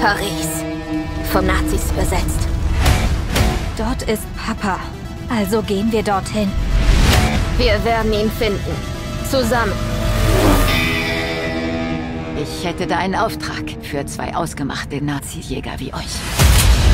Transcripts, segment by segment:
Paris. Von Nazis besetzt. Dort ist Papa. Also gehen wir dorthin. Wir werden ihn finden. Zusammen. Ich hätte da einen Auftrag für zwei ausgemachte Nazi-Jäger wie euch.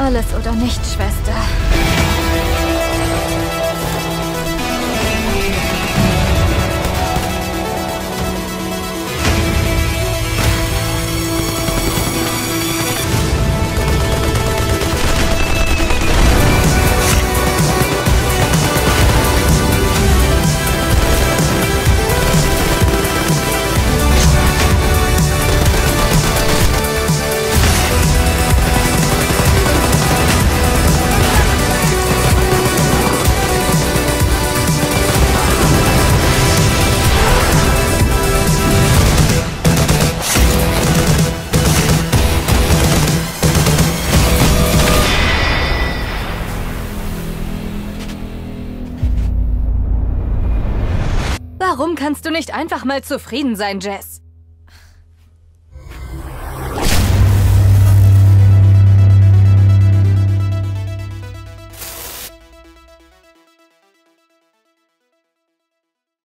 Alles oder nicht, Schwester. Warum kannst du nicht einfach mal zufrieden sein, Jess?